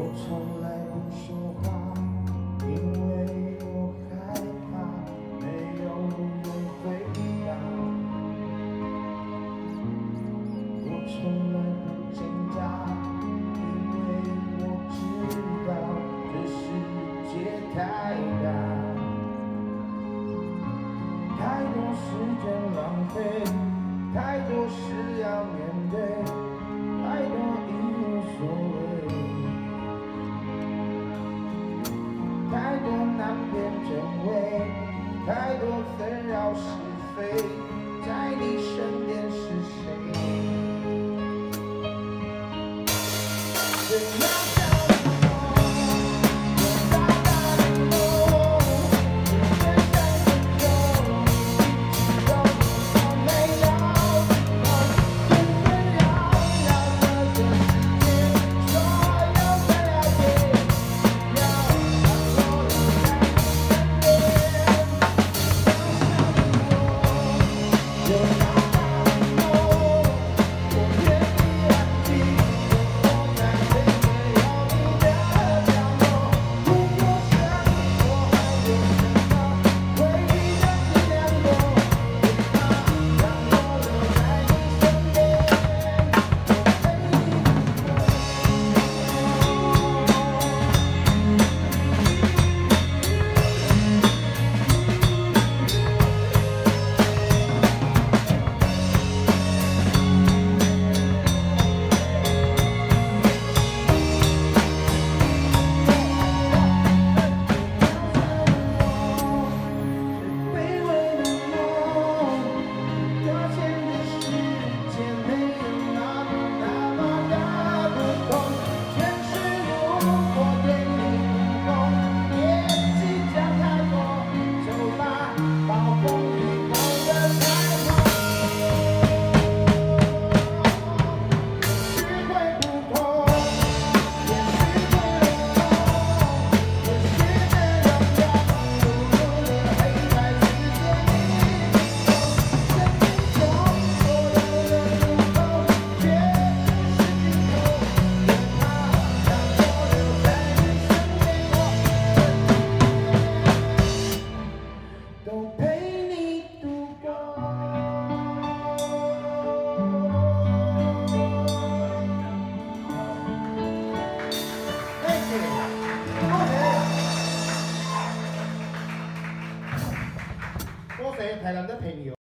我从来不说话，因为我害怕没有人回答。我从来不挣扎，因为我知道这世界太大，太多时间浪。太多纷扰是非在你身边是谁？台南的朋友。